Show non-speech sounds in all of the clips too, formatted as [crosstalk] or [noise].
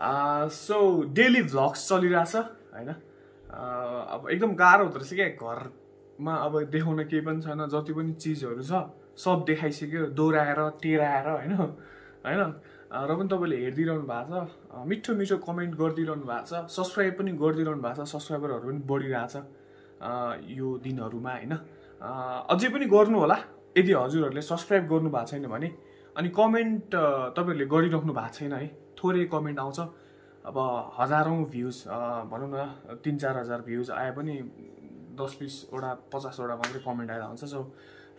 So daily vlogs चलिरहेछ होइन? अब एकदम गाह्रो हुँदो रहेछ क्या घरमा अब देखाउन केही पनि छैन जति पनि चिजहरू छ सब देखाइसक्यो दोहोऱ्याएर टेराएर होइन? होइन? र पनि तपाईँले हेरिदिइरहनु भएको छ मिठो मिठो कमेन्ट गरिदिइरहनु भएको छ सब्सक्राइब पनि गरिदिइरहनु भएको छ सब्सक्राइबरहरू पनि बढिरहेछ यो दिनहरूमा होइन? अझै पनि गर्नु होला यदि हजुरहरूले सब्सक्राइब गर्नु भएको छैन भने अनि कमेन्ट तपाईँहरूले गरिराख्नु भएको छैन है थोरै कमेन्ट आउँछ। अब हजारौँ भ्युज भनौँ न तिन चार हजार भ्युज आए पनि दस बिसवटा पचासवटा मात्रै कमेन्ट आएर हुन्छ so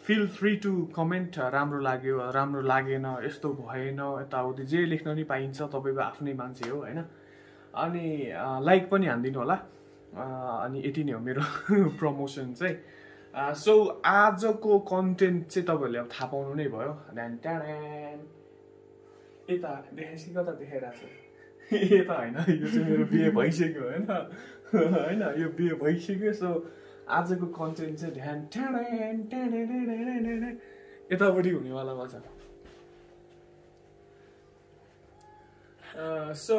feel free to comment राम्रो लाग्यो राम्रो लागेन यस्तो भएन यताउति जे लेख्न नि पाइन्छ तपाईँको आफ्नै मान्छे हो होइन? अनि लाइक पनि हानिदिनु होला। अनि यति नै हो मेरो [laughs] प्रमोसन चाहिँ। सो आजको कन्टेन्ट चाहिँ तपाईँहरूले अब थाहा पाउनु नै भयो। ध्यान ट्यान [laughs] यता देखाइसक्यो कता देखाइरहेको छ? [laughs] यता होइन यो चाहिँ मेरो बिहे भइसक्यो होइन। [laughs] होइन यो बिहे भइसक्यो सो आजको कन्टेन्ट चाहिँ ध्यान यतापट्टि हुनेवालामा छ सो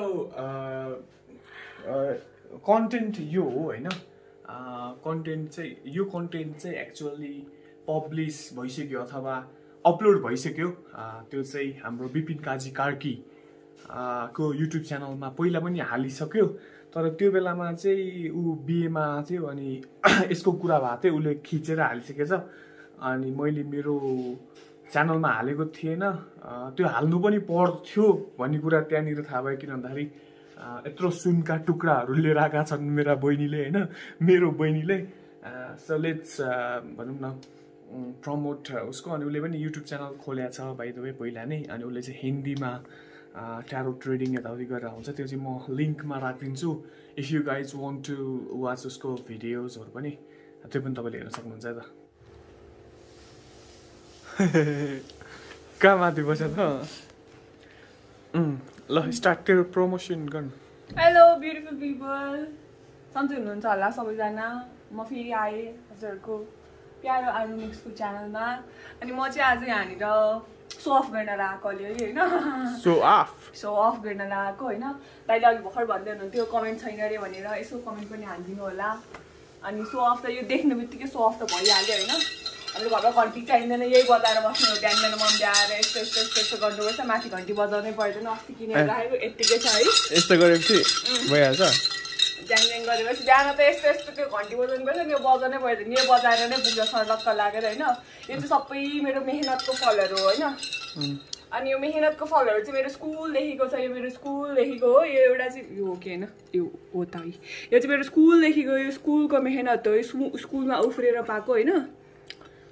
कन्टेन्ट यो हो होइन। कन्टेन्ट चाहिँ यो कन्टेन्ट चाहिँ एक्चुअली पब्लिस भइसक्यो अथवा अपलोड भइसक्यो। त्यो चाहिँ हाम्रो विपिन काजी कार्की को युट्युब च्यानलमा पहिला पनि हालिसक्यो। तर त्यो बेलामा चाहिँ ऊ बिएमा थियो अनि [clears throat] यसको कुरा भएको थियो उसले खिचेर हालिसकेछ अनि मैले मेरो च्यानलमा हालेको थिएन। त्यो हाल्नु पनि पर्थ्यो भन्ने कुरा त्यहाँनिर थाहा भयो किन भन्दाखेरि यत्रो सुनका टुक्राहरू लिएर आएका छन् मेरा बहिनीले होइन? मेरो बहिनीले। सो लेट्स भनौँ न प्रमोट उसको अनि उसले पनि युट्युब च्यानल खोलेको छ बाई द वे पहिला नै। अनि उसले चाहिँ हिन्दीमा ट्यारो ट्रेडिङ यताउति गरेर हुन्छ त्यो चाहिँ म लिङ्कमा राखिदिन्छु। If you guys want to watch उसको भिडियोजहरू पनि त्यो पनि तपाईँले हेर्न सक्नुहुन्छ त। [laughs] कहाँ माथि बस्छ त? ल स्टार्ट तेरो प्रमोसन गर्नु। हेलो ब्युटिफुल पिपल सन्चै हुनुहुन्छ होला सबैजना? म फेरि आएँ हजुरहरूको। प्यारो आरु मिक्सको च्यानलमा। अनि म चाहिँ आज यहाँनिर सो अफ गर्न लगाएको अलिअलि होइन? So of? सो अफ गर्न लगाएको होइन? दाइले अघि भर्खर भन्दै हुनुहुन्थ्यो कमेन्ट छैन अरे भनेर। यसो कमेन्ट पनि हालिदिनु होला। अनि सो अफ त यो देख्ने बित्तिकै सो अफ त भइहाल्यो होइन? हाम्रो घरमा घन्टी चाहिँदैन यही बजाएर बस्नु हो बिहान बिहान मम्मी आएर यस्तो यस्तो यस्तो यस्तो गर्नुपर्छ। माथि घन्टी बजाउनै पर्दैन अस्ति किनेर राखेको यत्तिकै छ है। यस्तो गरेपछि भइहाल्छ? ड्याङ गरेपछि बिहान त यस्तो यस्तो त्यो घन्टी बजाउनु पर्छ नि यो बजाउनै पर्दैन यो बजाएर नै पुग्छ सर्लक्क लागेर होइन? यो चाहिँ सबै मेरो मेहनतको फलहरू हो होइन? अनि यो मेहनतको फलहरू चाहिँ मेरो स्कुलदेखिको छ यो मेरो स्कुलदेखिको हो यो एउटा चाहिँ यो हो कि होइन? यो हो त यो चाहिँ मेरो स्कुलदेखिको यो स्कुलको मेहनत हो यो स्कुलमा उफ्रेर पाएको होइन?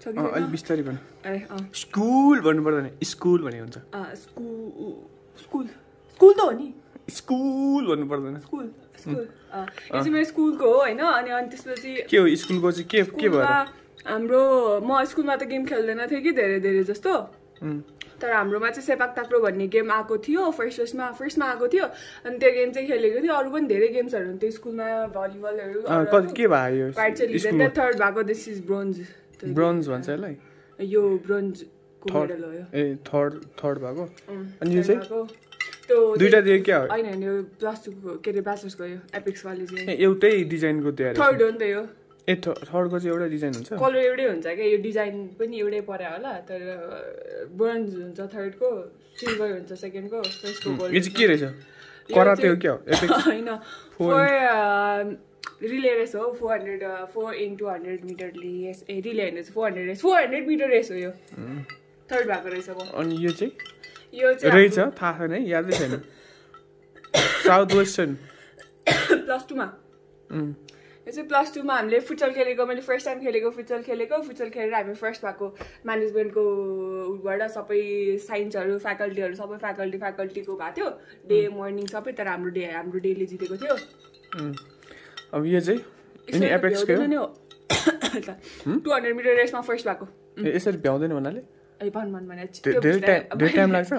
अलिक बिस्तारै भन्नु ए स्कुल भन्नु पर्दैन स्कुल भने हुन्छ। School school. स्कुल त हो नि। स्कुल भन्नु पर्दैन। स्कुल। यो चाहिँ मेरो स्कुलको हो होइन? अनि अनि त्यसपछि के हो स्कुलको चाहिँ के के भएर? हाम्रो म स्कुलमा त गेम खेल्दैन थिएँ कि धेरै धेरै जस्तो। तर हाम्रोमा चाहिँ सेपाक ताक्रो भन्ने गेम आएको थियो फर्स्ट फर्स्टमा फर्स्टमा आएको थियो। अनि त्यो गेम चाहिँ खेलेको थियो। अरू पनि धेरै गेम्सहरू हुन्थ्यो स्कुलमा भलिबलहरू के भयो थर्ड भएको दिस इज ब्रोन्ज ब्रोन्ज भन्छ यसलाई? यो ब्रोन्जको थर्ड ए थर्ड थर्ड भएको? अनि यो चाहिँ? त्यो दुइटा दियो क्या हो? होइन होइन यो प्लस टूको के अरे ब्याचलर्सको यो एपिक्स वाले चाहिँ एउटै डिजाइनको त्यो थर्ड हो नि त यो। ए थर्डको चाहिँ एउटै डिजाइन हुन्छ? कलर एउटै हुन्छ क्या यो डिजाइन पनि एउटै पऱ्यो होला तर ब्रोन्ज हुन्छ थर्डको सिल्भर हुन्छ सेकेन्डको यो चाहिँ के रहेछ? कराते हो? क्या [laughs] होइन फोर रिले रेस हो four hundred four into hundred metre race ए रिले होइन four hundred race four hundred metre race हो यो। थर्ड भएको रहेछ अनि यो चाहिँ? रहेछ थाहा छैन है यादै छैन। साउथ वेस्टर्न प्लस टूमा यो चाहिँ प्लस टूमा हामीले फुटसल खेलेको मैले फर्स्ट टाइम खेलेको फुटसल खेलेको। फुटसल खेलेर हामी फर्स्ट भएको म्यानेजमेन्टको उबाट सबै साइन्सहरू फ्याकल्टीहरू सबै फ्याकल्टी फ्याकल्टीको भएको थियो। डे मर्निङ सबै तर हाम्रो डे हाम्रो डेले जितेको थियो। अब यो चाहिँ टु हन्ड्रेड मिटर रेसमा फर्स्ट भएको। यसरी भ्याउँदैन भन्नाले? ए भन भन भने धे- धेरै टाइम धेरै टाइम लाग्छ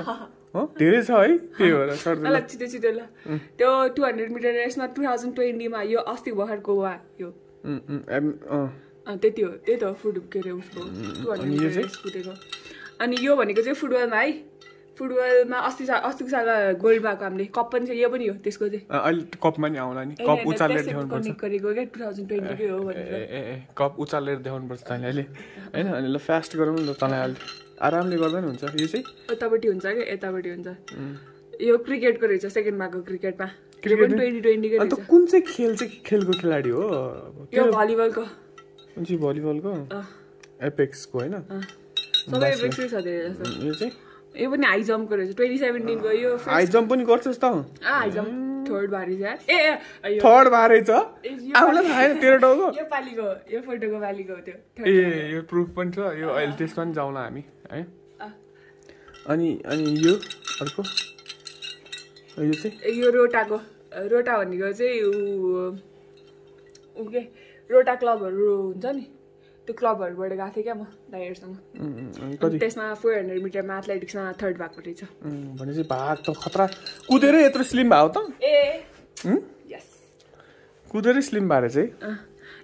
हो धेरै छ है त्यही भएर ल छिटो छिटो ल त्यो टु हन्ड्रेड मिटर रेसमा टु थाउजन्ड ट्वेन्टीमा यो अस्ति भर्खरको वा यो त्यति हो त्यही त हो फुट के अरे उसको टु हन्ड्रेड यो मिटर रेस कुदेको अनि यो भनेको चाहिँ फुटबलमा है फुटबलमा अस्ति सा- अस्तिको साल गोल्ड भएको हामीले कप पनि छ यो पनि हो त्यसको चाहिँ। अहिले कपमा नि आउला नि। कप उचालेर देखाउनु गरेको क्या टु थाउजन्ड ट्वेन्टीकै हो भनेर। ए ए कप उचालेर देखाउनु पर्छ तैँले अहिले। होइन अनि ल फास्ट गरौँ न तँलाई अहिले आरामले गर्दा नि हुन्छ यो चाहिँ। यतापट्टि हुन्छ क्या यतापट्टि हुन्छ. यो क्रिकेटको रहेछ सेकेन्ड भएको क्रिकेटमा। क्रिकेट ट्वेन्टी ट्वेन्टीकै अन्त कुन चाहिँ खेल चाहिँ खेलको खेलाडी हो? यो भलिबलको। कुन चाहिँ भलिबलको? एपेक्सको होइन। सबै एपेक्सकै छ धेरै जस्तो। यो चाहिँ। यो पनि हाई जम्पको रहेछ। ट्वेन्टी सेभेन्टिनको यो हाई जम्प पनि गर्छस् त। हाई जम्प थर्ड भारी छ। ए थर्ड बारे छ? आउला थाहा तेरो टाउको। [laughs] यो पालिको यो फोटोको पालिको त्यो। ए यो प्रुफ पनि छ यो अहिले त्यसमा पनि जाउँला हामी है। अनि अनि यो अर्को। यो चाहिँ? यो रोटाको रोटा भनेको चाहिँ ऊ के? रोटा क्लबहरू हुन्छ नि। त्यो क्लबहरूबाट गएको थिएँ क्या म दाइहरूसँग। त्यसमा फोर हन्ड्रेड मिटरमा एथलेटिक्समा थर्ड भएको रहेछ। भनेपछि भाग त खतरा। कुदेरै यत्रो स्लिम भयो त? ए? यस। कुदेरै स्लिम भएर चाहिँ?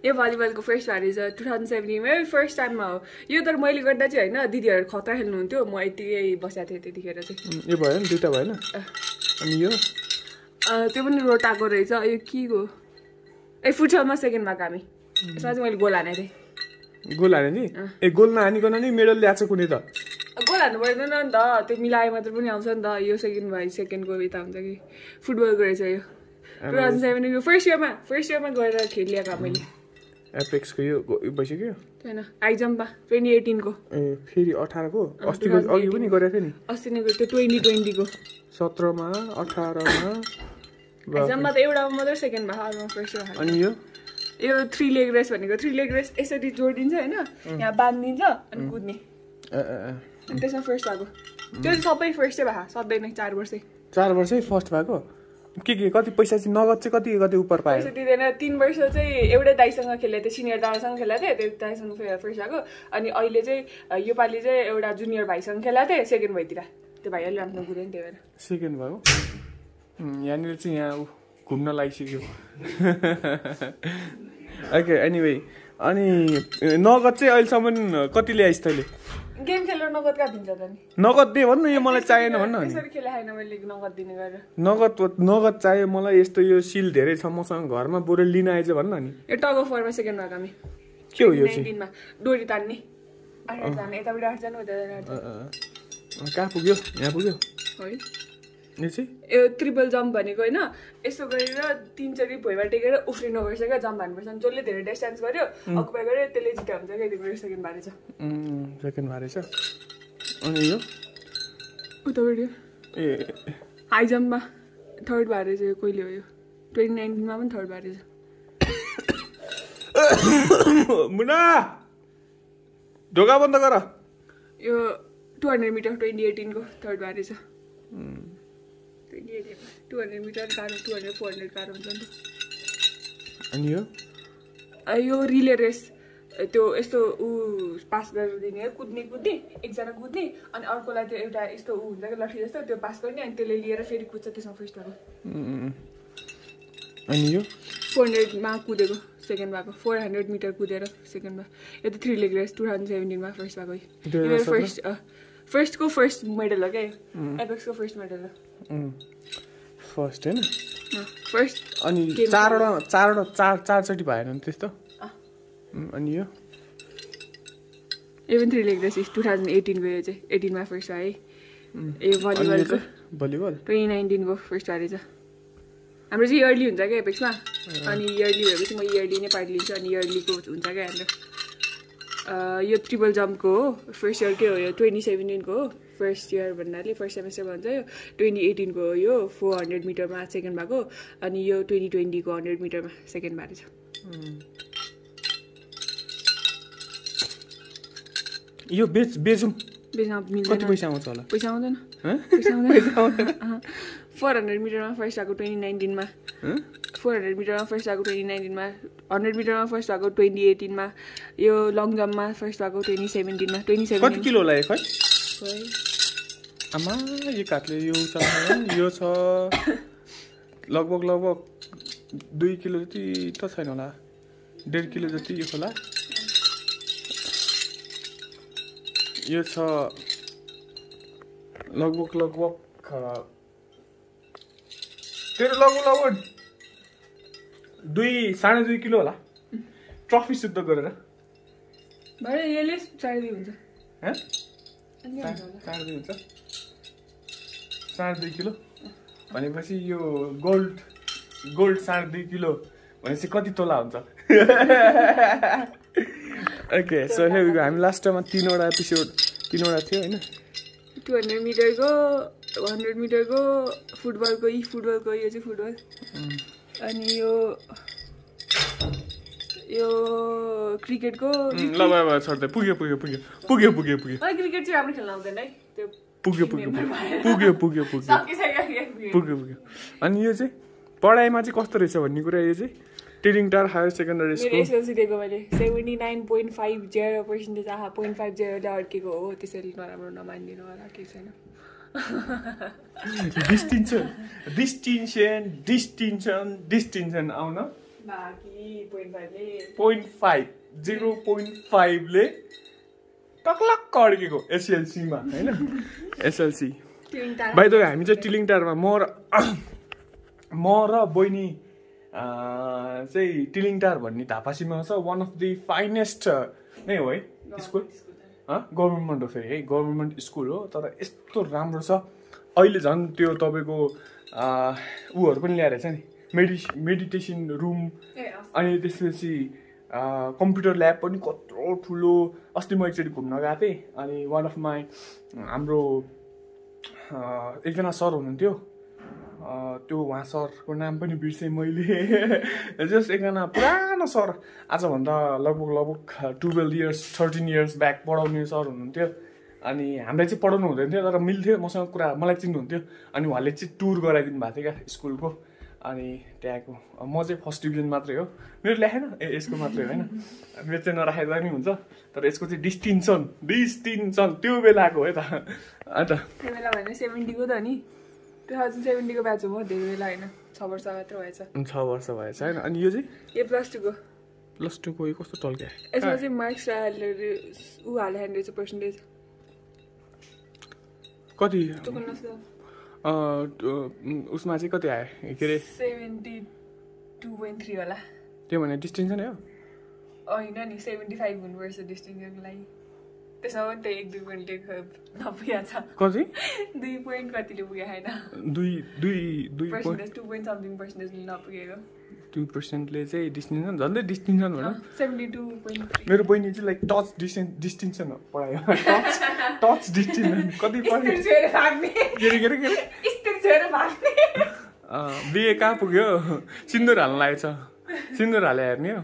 यो भलिबलको फर्स्ट भारी छ टु थाउजन्ड सेभेन्टिनमा फर्स्ट टाइममा हो। यो त मैले गर्दा चाहिँ होइन दिदीहरू खतरा खेल्नुहुन्थ्यो म यतिकै बसेको थिएँ त्यतिखेर चाहिँ। यो भयो नि दुइटा भएन अनि यो? त्यो पनि रोटाको रहेछ। यो के हो ए फुटसलमा सेकेन्ड भएको हामी। यसमा चाहिँ मैले गोल हानेको थिएँ। गोल हाने नि? ए गोल नहानिकन नि मेडल ल्याएको छ कुनै त। गोल हान्नु पर्दैन नि त त्यो मिलाए मात्र पनि आउँछ नि त। यो सेकेन्ड भयो सेकेन्डको यता हुन्छ कि। फुटबलको रहेछ यो। टु थाउजन्ड सेभेन्टिनको फर्स्ट इयरमा फर्स्ट इयरमा गएर खेलिएको मैले। एपेक्सको यो भइसक्यो? होइन हाई जम्पमा ट्वेन्टी एटिनको ए फेरि अठारको? अस्तिको अघि पनि गरेको थियो नि। अस्ति नै त्यो ट्वेन्टी ट्वेन्टीको सत्रमा अठारमा हाई जम्पमा त एउटामा मात्रै सेकेन्ड भएको फर्स्ट अनि यो? यो थ्री लेग रेस भनेको थ्री लेग रेस यसरी जोडिदिन्छ होइन? यहाँ बाँधिदिन्छ अनि कुद्ने। अनि त्यसमा फर्स्ट भएको। त्यो चाहिँ सबै फर्स्टै भएको सधैँ नै चार वर्षै। चार वर्षै फर्स्ट भएको? के के कति पैसा चाहिँ नगद चाहिँ कति कति उपर पायो? पैसा दिँदैन। तिन वर्ष चाहिँ एउटै दाइसँग खेलेको थिएँ सिनियर दादासँग खेलेको थिएँ त्यो दाइसँग फर्स्ट आएको अनि अहिले चाहिँ योपालि चाहिँ एउटा जुनियर भाइसँग खेलेको थिएँ सेकेन्ड भइतिर। त्यो भाइ अलिक राम्रो कुद्यो नि त्यही भएर सेकेन्ड भयो यहाँनिर चाहिँ यहाँ ऊ घुम्न लागिसक्यो। [laughs] ओके एनिवे अनि नगद चाहिँ अहिलेसम्म कति ल्याइस् तैँले? गेम खेलेर नगद कहाँ दिन्छ त नि? नगद दे भन्नु यो मलाई चाहिएन भन्नु नि यसरी खेले होइन मैले नगद दिने गरेर। नगद नगद चाहियो मलाई यस्तो यो सिल धेरै छ मसँग घरमा बरु लिन आएछ भन्न नि यो टग अफ वारमा सेकेन्ड हामी। के हो यो चाहिँ? नाइन्टिनमा डोरी तान्ने। यताबाट आठजना अँ, कहाँ पुग्यो? यहाँ पुग्यो? है यो ट्रिपल जम्प भनेको होइन यसो गरेर तिनचोटि भुइँमा टेकेर उफ्रिनु पर्छ क्या जम्प हान्नुपर्छ जसले धेरै डिस्टेन्स गर्यो अकुपाई गर्यो त्यसले जित्यो हुन्छ क्या त्यो सेकेन्ड भएको छ। सेकेन्ड भएर छ। अनि यो? उताबाट ए। हाई जम्पमा थर्ड रहेछ यो कहिले हो यो? ट्वेन्टी नाइन्टिनमा पनि थर्ड भएको रहेछ मुना! ढोका बन्द गर। यो टु हन्ड्रेड मिटर ट्वेन्टी एटिनको थर्ड भएको रहेछ टु हन्ड्रेड मिटर गाह्रो टु हन्ड्रेड फोर हन्ड्रेड गाह्रो हुन्छ नि त। अनि यो? यो रिले रेस त्यो यस्तो ऊ पास गरेर दिने है कुद्ने कुद्ने एकजना कुद्ने अनि अर्कोलाई त्यो एउटा यस्तो ऊ हुन्छ क्या लट्ठी जस्तो त्यो पास गर्ने अनि त्यसले लिएर फेरि कुद्छ त्यसमा फर्स्ट भएको। अनि यो? फोर हन्ड्रेडमा कुदेको सेकेन्ड भएको। फोर हन्ड्रेड मिटर कुदेर सेकेन्ड भएको। यो त three leg race two thousand सेभेन्टिनमा first भएको फर्स्ट फर्स्टको फर्स्ट मेडल हो क्या? एपेक्सको फर्स्ट मेडल हो। फर्स्ट होइन? फर्स्ट अनि चारवटा चारवटा चार चारचोटि भएन नि त्यस्तो? अनि यो? Even three race two thousand एटिनको यो चाहिँ एटिनमा फर्स्ट अनि यो भलिबलको भलिबल ट्वेन्टी नाइन्टिनको फर्स्ट हारे छ हाम्रो चाहिँ इयरली हुन्छ क्या एपेक्समा अनि इयरली भएपछि म इयरली नै पार्ट लिन्छु अनि इयरलीको हुन्छ क्या हाम्रो। यो ट्रिपल जम्पको हो फर्स्ट इयरकै हो? यो ट्वेन्टी सेभेन्टिनको हो? फर्स्ट इयर भन्नाले फर्स्ट सेमेस्टर भन्छ यो। ट्वेन्टी एटिनको हो यो फोर हन्ड्रेड मिटरमा सेकेन्ड भएको। अनि यो ट्वेन्टी ट्वेन्टीको हन्ड्रेड मिटरमा सेकेन्ड भएको छ। यो बेच बेचौँ। बेच्न कति मिल्दैन। पैसा आउँछ होला? पैसा आउँदैन। हँ? पैसा आउँदैन। [laughs] फोर हन्ड्रेड मिटरमा फर्स्ट आएको ट्वेन्टी नाइन्टिनमा? फोर हन्ड्रेड मिटरमा फर्स्ट आएको ट्वेन्टी नाइन्टिनमा हन्ड्रेड मिटरमा फर्स्ट आएको ट्वेन्टी एटिनमा यो लङ जम्पमा फर्स्ट आएको ट्वेन्टी सेभेन्टिनमा ट्वेन्टी कति सेभेन्टिन किलो लाग्यो खै आमा यो काठले यो छ यो छ। लगभग लगभग दुई किलो जति त छैन होला। डेढ किलो जति यो होला। यो छ। लगभग लगभग तेरो लगभग लगभग दुई साढे दुई किलो होला। ट्रफी शुद्ध गरेर। यसले साढे दुई हुन्छ। हँ? अनि सा- हुन्छ होला। साढे दुई हुन्छ। साढे दुई किलो। भनेपछि यो गोल्ड गोल्ड साढे दुई किलो भनेपछि कति तोला हुन्छ? ओके सो हेर हामी लास्ट टाइममा तिनवटा एपिसोड तिनवटा थियो होइन? टु हन्ड्रेड मिटरको हन्ड्रेड मिटरको फुटबलको यी फुटबलको यो चाहिँ फुटबल। अनि यो यो क्रिकेटको ल ल ल छोड्दै पुग्यो पुग्यो पुग्यो। पुग्यो पुग्यो पुग्यो। क्रिकेट चाहिँ राम्रो खेल्न आउँदैन है। त्यो पुग्यो पुग्यो पुग्यो। पुग्यो पुग्यो पुग्यो। पुग्यो पुग्यो। अनि यो चाहिँ पढाइमा चाहिँ कस्तो रहेछ भन्ने कुरा यो चाहिँ टिरिङटार हायर सेकेन्डरी मेरो स्कुल। एसएलसी दिएको मैले। Seventy nine point five zero percentage आहा पोइन्ट फाइभ जेरोले अड्केको हो। त्यसरी नराम्रो नमानिदिनु होला केही छैन। डिस्टिन्सन डिस्टिन्सन डिस्टिन्सन डिस्टिन्सन आउन पोइन्ट फाइभ जिरो पोइन्ट फाइभले टक्लक्क अड्केको एसएलसीमा होइन एसएलसी द वे, हामी चाहिँ टिलिङटारमा म र [coughs] म र बहिनी चाहिँ टिलिङटार भन्ने ढापासीमा छ वान अफ दि फाइनेस्ट नै हो है स्कुल। गभर्मेन्ट हो फेरि है? गभर्मेन्ट स्कुल हो तर यस्तो राम्रो छ। अहिले झन् त्यो तपाईँको अँ, उहरू पनि ल्याएर छ नि। मेडि मेडिटेसन रुम अनि त्यसपछि कम्प्युटर ल्याब पनि कत्रो ठुलो। अस्ति म एकचोटि घुम्न गएको थिएँ अनि वान अफ माई हाम्रो एकजना सर हुनुहुन्थ्यो। त्यो उहाँ सरको नाम पनि बिर्सेँ मैले। [laughs] जस्ट एकजना पुरानो सर। आजभन्दा लगभग लगभग twelve years thirteen years back पढाउने सर हुनुहुन्थ्यो। अनि हामीलाई चाहिँ पढाउनु हुँदैन थियो तर मिल्थ्यो मसँग कुरा मलाई चिन्नुहुन्थ्यो अनि उहाँले चाहिँ टुर गराइदिनु भएको थियो क्या स्कुलको। अनि त्यहाँको म चाहिँ फर्स्ट डिभिजन मात्रै हो। मेरो लेखेन? ए यसको मात्रै होइन? मेरो चाहिँ नराखेर पनि हुन्छ। तर यसको चाहिँ डिस्टिन्सन डिस्टिन्सन त्यो बेलाको है त अन्त त्यो बेला भने सेभेन्टीको त नि। टु थाउजन्ड सेभेन्टीको ब्याच हो म धेरै बेला होइन छ वर्ष मात्र भएछ। छ वर्ष भएछ होइन अनि यो चाहिँ? ए प्लस टूको। प्लस टूको यो कस्तो टल्क्या? यसमा चाहिँ मार्क्स हालेर ऊ हाले हान्ड्रेड चाहिँ पर्सेन्टेज कति? उसमा चाहिँ कति आयो? के अरे? सेभेन्टी टू पोइन्ट थ्री होला। त्यो भने डिस्टिन्सन हो? होइन नि सेभेन्टी फाइभ हुनुपर्छ डिस्टिङसनको लागि त्यसमा पनि त एक दुई पोइन्टले नपुगेको छ। कति? दुई पोइन्ट कतिले पुगेको छैन। दुई दुई दुई point percentage two point something पर्सेन्टेजले नपुगेको। दुई पर्सेन्टले चाहिँ डिस्टिन्सन झन्डै डिस्टिन्सन भनौँ। सेभेन्टी टू पोइन्ट थ्री मेरो बहिनी चाहिँ लाइक टच डिस्टेन्स डिस्टिन्सन हो पढाइमा टच टच डिस्टिन्सन कति [laughs] पढ्यो? कहाँ पुग्यो? सिन्दुर हाल्न लागेको छ। सिन्दुर हाले हेर्ने हो।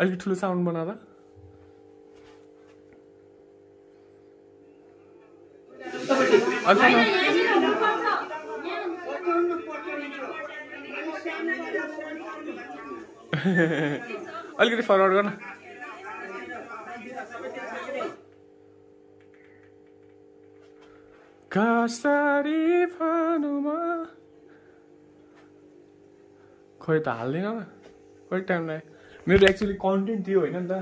अलिक ठुलो साउन्ड बनाएर अलिक अलिकति फरवर्ड गर्न कसरी भनुमा खोइ त हाल्दैन कति टाइम लाग्यो मेरो एक्चुली कन्टेन्ट थियो होइन नि त।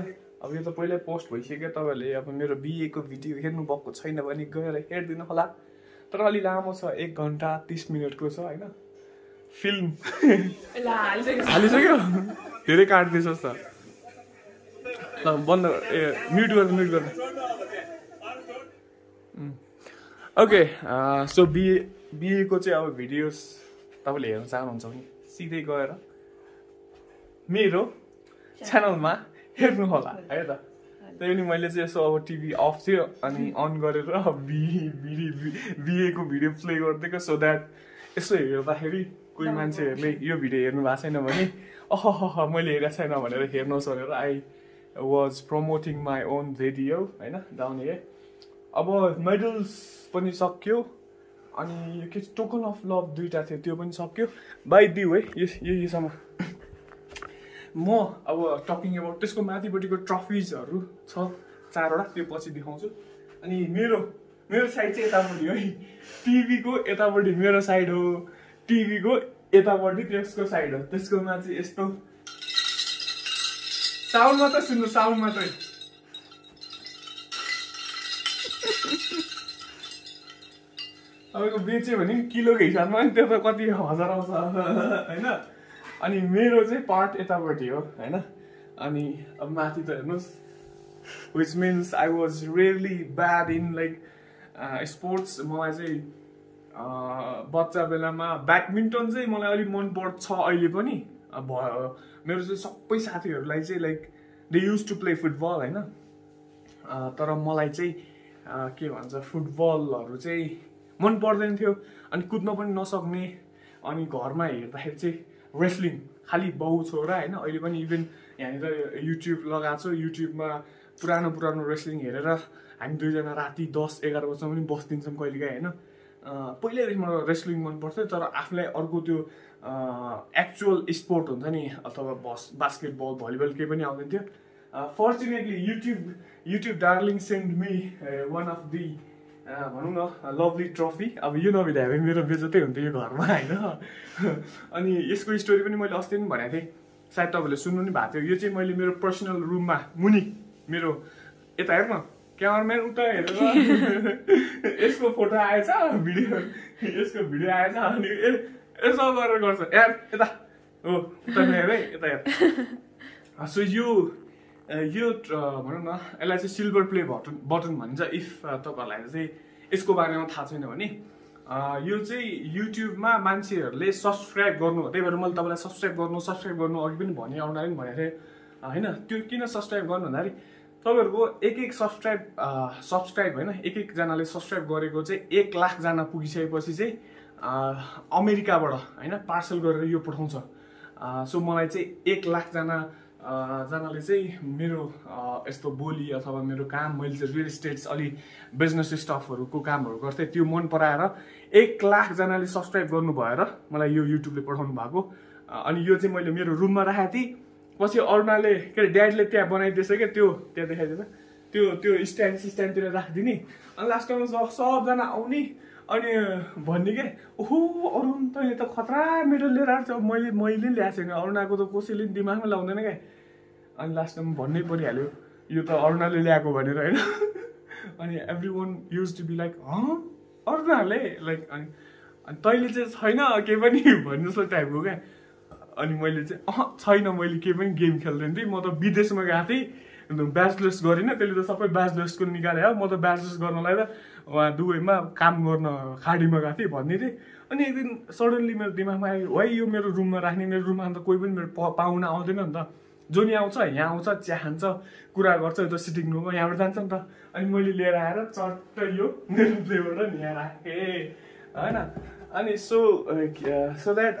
अब यो त पहिल्यै पोस्ट भइसक्यो तपाईँहरूले। अब मेरो बिएको भिडियो हेर्नु भएको छैन भने गएर हेरिदिनु होला तर अलि लामो छ एक घन्टा तिस मिनटको छ होइन? फिल्म। हालिसक्यो। धेरै काट्दैछस् त। ल बन्द ए म्युट गर्नु म्युट गर्नु ओके सो बिए बिएको चाहिँ अब भिडियोस तपाईँले हेर्न चाहनुहुन्छ भने सिधै गएर मेरो च्यानलमा हेर्नु होला है त? त्यही पनि मैले चाहिँ यसो अब टिभी अफ थियो अनि अन गरेर बि बिडी बिएको भिडियो प्ले गरिदिएको सो द्याट यसो हेर्दाखेरि कोही मान्छेहरूले यो भिडियो हेर्नु भएको छैन भने [laughs] अह मैले हेरेको छैन भनेर हेर्नुहोस् भनेर I was promoting my own video होइन डाउन हे अब मेडल्स पनि सक्यो अनि यो के टोकन अफ लभ दुइटा थियो त्यो पनि सक्यो। बाई दिउ है यो यो योसँग म अब टकिङ अबाउट त्यसको माथिपट्टिको ट्रफिजहरू छ चारवटा त्यो पछि देखाउँछु। अनि मेरो मेरो साइड चाहिँ यतापट्टि हो टिभीको यतापट्टि मेरो साइड हो। टिभीको यतापट्टि त्यसको साइड हो। त्यसकोमा चाहिँ यस्तो। साउन्ड मात्रै सुन्नु साउन्ड मात्रै। तपाईँको बेच्यो भने किलोको हिसाबमा? नि त्यो त कति हजार आउँछ [laughs] होइन? अनि मेरो चाहिँ पार्ट यतापट्टि हो होइन? अनि अब माथि त हेर्नुहोस् which means I was really bad in like sports मलाई चाहिँ अँ, बच्चा बेलामा ब्याडमिन्टन चाहिँ मलाई अलिक मन पर्छ अहिले पनि। अब भयो मेरो चाहिँ सबै साथीहरूलाई चाहिँ like they use to play football होइन? अँ, तर मलाई चाहिँ के भन्छ फुटबलहरू चाहिँ मन पर्दैन थियो। अनि कुद्न पनि नसक्ने। अनि घरमा हेर्दाखेरि चाहिँ रेस्लिङ खालि बाउ छोरा होइन अहिले पनि इभन यहाँनिर युट्युब लगाएको छु। युट्युबमा पुरानो पुरानो रेस्लिङ हेरेर हामी दुईजना राति दस एघार बजीसम्म पनि बसिदिन्छौँ कहिलेकाहीँ होइन? पहिल्यैदेखि मलाई रेस्लिङ मन पर्थ्यो तर आफूलाई अर्को त्यो एक्चुअल स्पोर्ट हुन्छ नि अथवा बस बास्केटबल भलिबल केही पनि आउँदैन थियो। Fortunately YouTube YouTube darling send me one of the भनौँ न लभली ट्रफी अब यो नबिदा भए मेरो बेजतै हुन्थ्यो यो घरमा होइन? अनि यसको स्टोरी पनि मैले अस्ति पनि भनेको थिएँ। सायद तपाईँहरूले सुन्नु नि भएको थियो। यो चाहिँ मैले मेरो पर्सनल रुममा मुनि मेरो यता हेर्न क्यामराम्यान उता हेरेर [laughs] यसको फोटो आएछ भिडियो यसको भिडियो आएछ अनि ए यसो गरेर गर्छ। यार यता हो उता नहेर है यता हेर। [laughs] सो यो यो भनौँ न यसलाई चाहिँ सिल्भर प्ले बटन बटन भनिन्छ। इफ तपाईँहरूलाई चाहिँ यसको बारेमा थाहा छैन भने यो चाहिँ युट्युबमा मान्छेहरूले सब्सक्राइब गर्नु त्यही भएर मैले तपाईँलाई सब्सक्राइब गर्नु सब्सक्राइब गर्नु अघि पनि भने अगाडि पनि भनेको थिएँ होइन त्यो किन सब्सक्राइब गर्नु भन्दाखेरि तपाईँहरूको एक एक सब्सक्राइब सब्सक्राइब होइन एक एकजनाले सब्सक्राइब गरेको चाहिँ एक लाखजना पुगिसकेपछि चाहिँ अमेरिकाबाट होइन पार्सल गरेर यो पठाउँछ। सो मलाई चाहिँ एक लाखजना जनाले चाहिँ मेरो यस्तो बोली अथवा मेरो काम मैले चाहिँ रियल इस्टेट्स अलि बिजनेस स्टफहरूको कामहरू गर्थेँ त्यो मन पराएर एक लाखजनाले सब्सक्राइब गर्नु भएर मलाई यो युट्युबले पठाउनु भएको। अनि यो चाहिँ मैले मेरो रुममा राखेको थिएँ। पछि अरूनाले के अरे ड्याडीले त्यहाँ बनाइदिएछ क्या त्यो त्यहाँ देखाइदिएछ। त्यो त्यो स्ट्यान्ड स्ट्यान्डतिर राखिदिने। अनि लास्टमा सब सबजना आउने। अनि भन्ने के? ओहो अरुण त यो त खतरा मेडल लिएर आएको छ। मैले मैले ल्याएको छैन। अरुणाको त कसैले दिमागमा लाउँदैन क्या अनि लास्टमा भन्नै परिहाल्यो। यो त अरुणाले ल्याएको भनेर होइन? [laughs] अनि everyone use to be like ह? अरुणाले? लाइक अनि अनि तैँले चाहिँ छैन केही पनि [laughs] भन्नु जस्तो टाइपको क्या अनि मैले चाहिँ अह छैन मैले केही पनि गेम खेल्दैन थिएँ। म त विदेशमा गएको थिएँ। ब्याचलर्स गरिनँ त्यसले त सबै ब्याचलर्सको निकाले। हो म त ब्याचलर्स गर्नलाई त उहाँ दुबईमा काम गर्न खाडीमा गएको थिएँ भन्ने थिएँ। अनि एक दिन सडनली मेरो दिमागमा आयो है यो मेरो रुममा राख्ने मेरो रुममा अन्त कोही पनि मेरो पाहुना आउँदैन नि त। जो नि आउँछ यहाँ आउँछ चिया खान्छ कुरा गर्छ यो त सिटिङ रुममा यहाँबाट जान्छ नि त। अनि मैले लिएर आएर चट्ट यो मेरो प्लेबाट यहाँ राखेँ। होइन? अनि so so that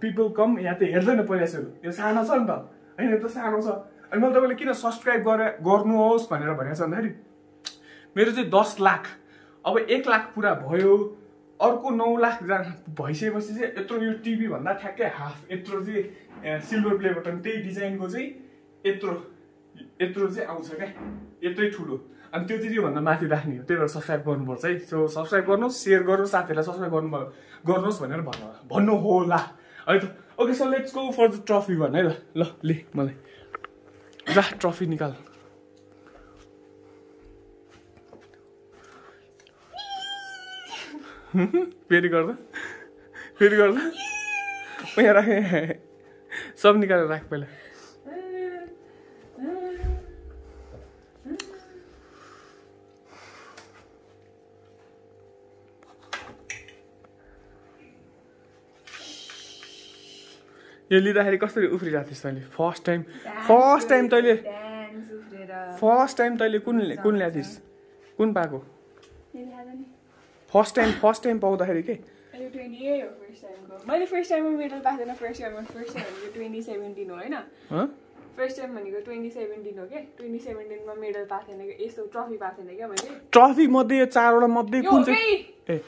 people come यहाँ त हेर्दैन पहिला सुरु यो सानो छ नि त। होइन यो त सानो छ। अनि मैले तपाईँले किन सब्सक्राइब गरे गर्नुहोस् भनेर भनेको छ भन्दाखेरि मेरो चाहिँ दस लाख अब एक लाख पुरा भयो अर्को नौ लाख जा भइसकेपछि चाहिँ यत्रो यो टिभी भन्दा ठ्याक्कै हाफ यत्रो चाहिँ सिल्भर प्ले बटन त्यही डिजाइनको चाहिँ यत्रो यत्रो चाहिँ आउँछ क्या यत्रै ठुलो। अनि त्यो चाहिँ त्योभन्दा माथि राख्ने हो त्यही भएर सब्सक्राइब गर्नुपर्छ है। सो सब्सक्राइब गर्नुहोस् सेयर गर्नुहोस् साथीहरूलाई सब्सक्राइब गर्नु गर्नुहोस् भनेर भन्नु भन्नु होला। है त okay so let's go for the trophy भन् है त ल ले मलाई। जा ट्रफी निकाल। फेरि गर्दा? फेरि गर्दा? यहाँ राखेँ। सब निकालेर राख पहिला। यो लिँदाखेरि कसरी उफ्रिरहेको थिएस् तैँले फर्स्ट टाइम फर्स्ट टाइम तैँले। फर्स्ट टाइम तैँले कुन कुन ल्याएको थिइस् कुन पाएको। फर्स्ट टाइम फर्स्ट टाइम पाउँदाखेरि के यो 20 यही हो first time को। मैले फर्स्ट टाइममा मेडल पाएको थिएन फर्स्ट टाइममा फर्स्ट टाइम भनेको ट्वेन्टी सेभेन्टिन हो होइन हँ? फर्स्ट टाइम भनेको ट्वेन्टी सेभेन्टिन हो क्या ट्वेन्टी सेभेन्टिनमा मेडल पाएको थिएन क्या यस्तो ट्रफी पाएको थिएन क्या मैले ट्रफी मध्ये यो चारवटा मध्ये कुन चाहिँ। ए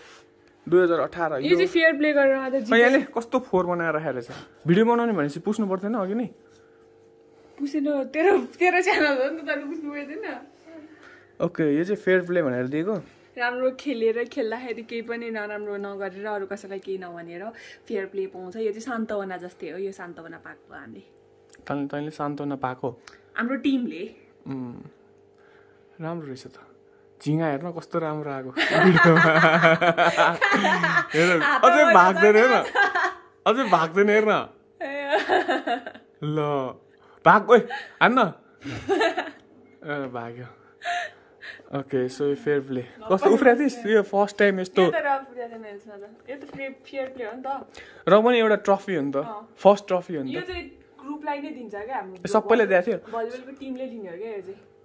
दुई हजार अठार यहाँले कस्तो फोहोर बनाएर राखेको रहेछ? भिडियो बनाउने भनेपछि पुस्नु पर्थेन अघि नै? ओके यो चाहिँ फेयर प्ले भनेर दिएको। राम्रो खेलेर खेल्दाखेरि केही पनि नराम्रो नगरेर अरू कसैलाई केही नभनेर फेयर प्ले पाउँछ। यो चाहिँ सान्तवना जस्तै हो यो सान्तवना पाएको हामीले। तैँले सान्त्वना पाएको हाम्रो टिमले। राम्रो रहेछ त। झिङ्गा हेर्न कस्तो राम्रो आएको हेर अझै भाग्दैन हेर्न अझै भाग्दैन हेर्न ल भाग ओइ हान्न भाग्यो ओके सो यो फेयर प्ले कस्तो उफ्रिएको थिइस् यो फर्स्ट टाइम यस्तो र पनि एउटा ट्रफी हो नि त फर्स्ट ट्रफी हो नि यो त सबैलाई दिएको थियो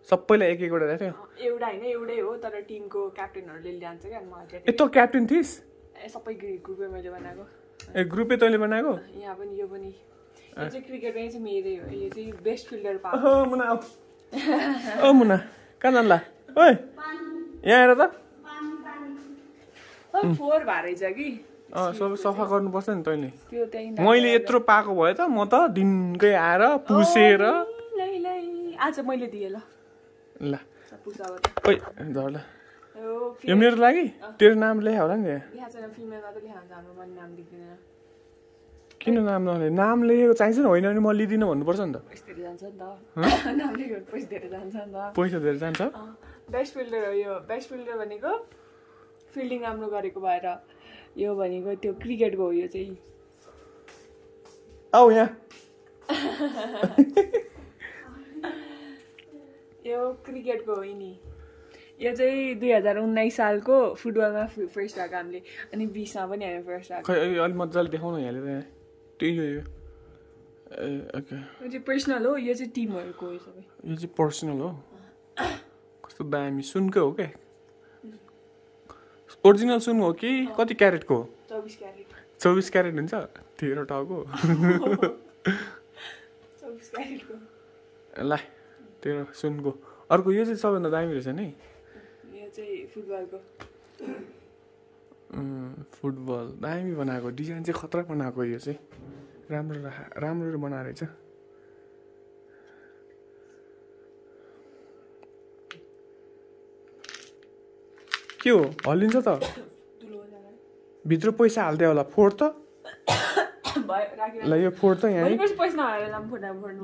सबैलाई एक एकवटा थियो एउटा होइन एउटै हो तर टिमको क्याप्टेनहरूले जान्छ क्या मलाई तँ क्याप्टेन थिइस्? ए, सबै ग्रु- ग्रुपै मैले बनाएको। ए ग्रुपै तैँले बनाएको? यहाँ पनि यो पनि। यो चाहिँ क्रिकेटमै चाहिँ मेरै हो यो चाहिँ बेस्ट फिल्डर पा ओहो मुना आऊ ओ मुना कहाँ जान्ला? ओइ यहाँ आएर त। फोहोर कि। सबै सफा गर्नुपर्छ नि तैँले। मैले यत्रो पाएको भए त म त दिनकै आएर पुसेर आज मैले दिएँ ल। ल। ओइ धर ल। यो मेरो लागि? तेरो नाम लेखा होला नि किन नाम नले? नाम लेखेको चाहिन्छ नि होइन भने म लिँदिनँ भन्नुपर्छ नि त। पैसा धेरै जान्छ बेस्ट [laughs] फिल्डर हो? यो। बेस्ट फिल्डर भनेको फिल्डिङ राम्रो गरेको भएर यो भनेको त्यो क्रिकेटको हो यो चाहिँ। आऊ यहाँ। [laughs] यो क्रिकेटको हो नि। यो चाहिँ दुई हजार उन्नाइस सालको फुटबलमा फर्स्ट भएको हामीले। अनि बिसमा पनि हामी फर्स्ट भएको। खै अलिक मजाले देखाउनु यहाँले त त्यही हो यो। ए ओके। यो चाहिँ पर्सनल हो यो चाहिँ टिमहरूको हो यो सबै। यो चाहिँ पर्सनल हो। कस्तो दामी। सुनको हो क्या ओरिजिनल सुन हो कि कति क्यारेटको हो? चौबिस क्यारेट। चौबिस क्यारेट हुन्छ? तेह्र टाउको ल। तेह्र सुनको। अर्को यो चाहिँ सबभन्दा दामी रहेछ नि। फुटबल। दामी बनाएको डिजाइन चाहिँ खतरा बनाएको यो चाहिँ। राम्रो राम्रो बनाएको रहेछ। के हो? हल्लिन्छ त। [coughs] भित्र पैसा हालिदियो होला फोड त। ल यो फोड त यहाँ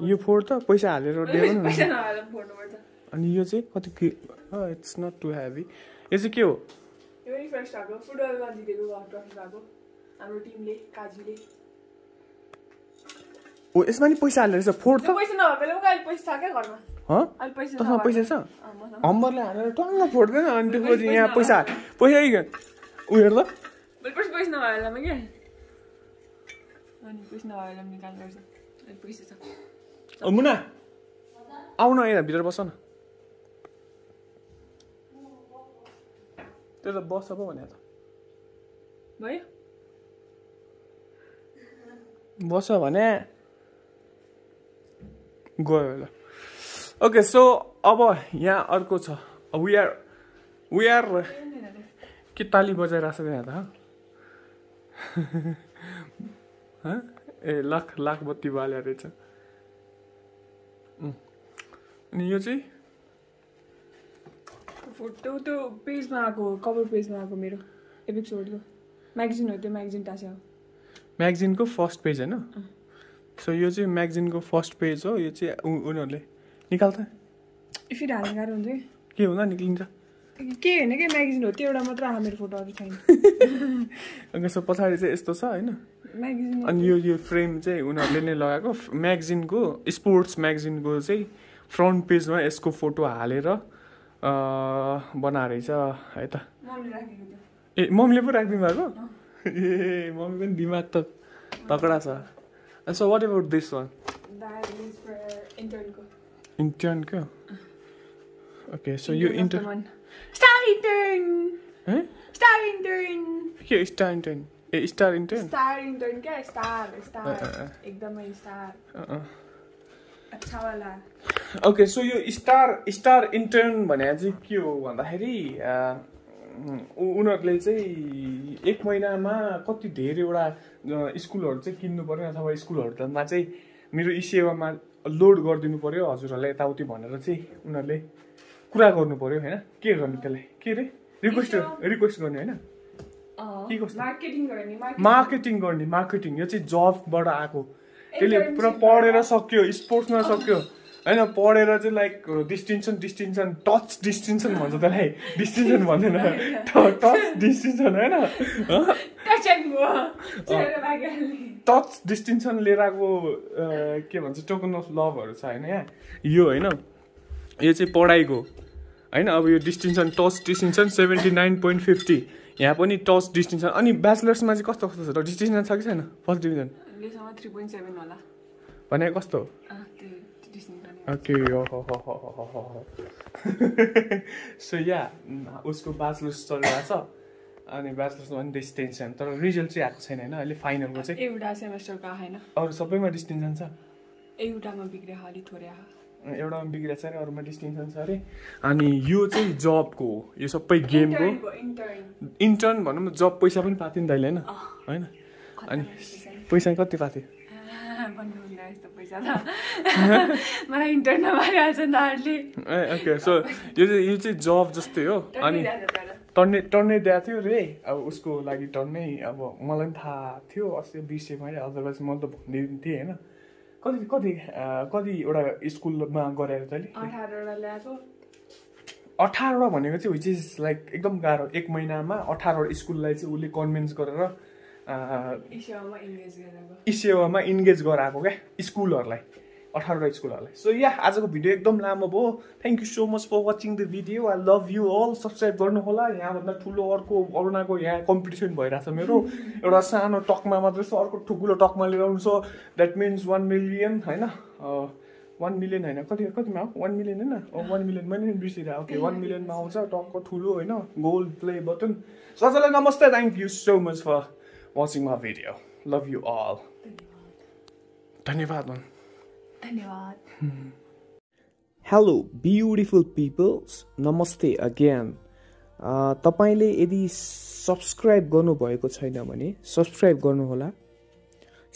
यो फोड त पैसा हालेर अनि यो चाहिँ कति के इट्स नट टु हेभी यो चाहिँ के हो? ओ यसमा नि पैसा हालेर त्यो त अहिले पैसा छ हँ। हम्बरले हालेर टङ्ग फोड्दैन। अनि त्यसपछि यहाँ पैसा पैसा ऊ हेर पैसा अनि पैसा छ ओ मुना आउ न यहाँ भित्र बस न त्यो त बस्छ पो भने त भयो बस्छ भने गयो ल ओके सो अब यहाँ अर्को छ वी आर वी आर के ताली बजाइरहेको छ त्यहाँ त? ए लाख लाख बत्ती बाल्या रहेछ. अनि यो चाहिँ? फोटो त्यो पेजमा आएको कभर पेजमा आएको मेरो एपिसोडको म्यागजिन हो त्यो म्यागजिन टाँसे हो। म्यागजिनको फर्स्ट पेज होइन? सो यो चाहिँ म्यागजिनको फर्स्ट पेज हो। यो चाहिँ उनीहरूले निकाल त फेरि हाल्ने गाह्रो हुन्छ कि के हुँदा? निक्लिन्छ। के होइन कि म्यागजिन हो? त्यो एउटा मात्र आएको मेरो फोटो अरू छैन [laughs] सो पछाडि चाहिँ यस्तो छ होइन? अनि यो यो फ्रेम चाहिँ उनीहरूले नै लगाएको। म्यागजिनको स्पोर्ट्स म्यागजिनको चाहिँ फ्रन्ट पेजमा यसको फोटो हालेर बनाएर रहेछ है त। ए मम्मीले पो राखिदिनु भएको? ए मम्मी पनि दिमाग त तकडा छ। So what about this one इन्टर्नको okay so यो इन्टर स्टार इन्टर्न है स्टार इन्टर्न के स्टार इन्टर्न ए स्टार इन्टर्न स्टार इन्टर्न क्या? Star star. एकदमै स्टार। अच्छा वाला ओके सो यो स्टार स्टार इन्टर्न भने चाहिँ के हो भन्दाखेरि उनीहरूले चाहिँ एक महिनामा कति धेरैवटा स्कुलहरू चाहिँ किन्नु पर्यो अथवा स्कुलहरूमा चाहिँ मेरो ई सेवामा लोड गरिदिनु पर्यो हजुरहरूलाई यताउति भनेर चाहिँ उनीहरूले कुरा गर्नु पर्यो होइन? के गर्ने त्यसलाई? के अरे रिक्वेस्ट रिक्वेस्ट गर्ने होइन? के कस्तो? मार्केटिङ गर्ने मार्केटिङ यो चाहिँ जबबाट आएको। त्यसले पुरा पढेर सक्यो स्पोर्ट्समा सक्यो। होइन पढेर चाहिँ like distinction distinction touch distinction भन्छ त्यसलाई। डिस्टिङसन भन्दैन। [laughs] टच डिस्टिङसन होइन? [laughs] टच डिस्टिङसन लिएर आएको के भन्छ टोकन अफ लभहरू छ होइन? यहाँ यो होइन? यो चाहिँ पढाइको। होइन अब यो distinction touch distinction seventy nine point fifty यहाँ पनि टच डिस्टिङसन अनि ब्याचलर्समा चाहिँ कस्तो कस्तो छ? डिस्टिङसन छ कि छैन? First division. भने कस्तो। ओके सो या [laughs] उसको ब्याचलर्स चलिरहेको छ अनि ब्याचलर्समा पनि डिस्टेन्सन तर रिजल्ट चाहिँ आएको छैन होइन? अहिले फाइनलको चाहिँ। एउटा सेमेस्टरको आएन। अरू सबैमा डिस्टिङसन छ। एउटामा बिग्रियो अलिक थोरै एउटामा बिग्रेको छ अरे अरूमा डिस्टिङसन छ अरे। अनि यो चाहिँ जबको हो। यो सबै गेमको? इन्टर्न भनौँ न जब पैसा पनि पाएको थियो नि त अहिले होइन? होइन अनि पैसा कति पाएको थियो? भन्नु हुँदैन यस्तो पैसा त। [laughs] मलाई इन्टर्न नमारिहाल्छ नि त हार्डली। ए ओके सो यो चाहिँ यो चाहिँ जब जस्तै हो। अनि टर्ने टर्नै दिएको थियो रे। अब उसको लागि टर्नै अब मलाई पनि थाहा थियो अस्ति बिर्सेँ मैले अदरवाइज मैले त भनिदिन्थेँ होइन? कति कति कतिवटा स्कुलमा गरेर तैँले? अठारवटा भनेको चाहिँ विच इज लाइक एकदम गाह्रो। एक महिनामा अठारवटा स्कुललाई चाहिँ उसले कन्भिन्स गरेर इसेवामा इन्गेज गराएको क्या स्कुलहरूलाई। अठारवटा स्कुलहरूलाई। सो या आजको भिडियो एकदम लामो भयो। Thank you so much for watching the video I love you all subscribe गर्नु होला यहाँभन्दा ठुलो अर्को अरुणाको यहाँ कम्पिटिसन भइरहेको छ मेरो। एउटा सानो टकमा मात्रै छ। अर्को ठुलो टकमा लिएर आउनु छ। द्याट मिन्स वान मिलियन होइन? वान मिलियन होइन? कति कतिमा? वान मिलियन होइन? वान मिलियन मैले नि बिर्सिरहेको ओके वान मिलियनमा आउँछ। टक्क ठुलो होइन? गोल्ड प्ले बटन सबैलाई नमस्ते। Thank you so much for watching my video love you all धन्यवाद man. धन्यवाद। हेलो ब्युटिफुल पिपल्स नमस्ते अगेन तपाईँले यदि सब्सक्राइब गर्नुभएको छैन भने सब्सक्राइब गर्नुहोला।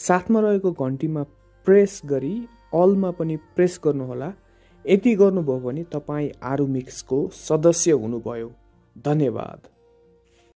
साथमा रहेको घन्टीमा प्रेस गरी अलमा पनि प्रेस गर्नुहोला। यति गर्नुभयो भने तपाईँ आरु मिक्सको सदस्य हुनुभयो। धन्यवाद।